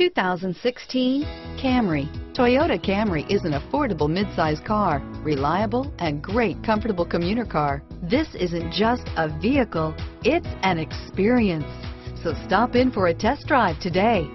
2016 Camry. Toyota Camry is an affordable midsize car, reliable and great comfortable commuter car. This isn't just a vehicle, it's an experience. So stop in for a test drive today.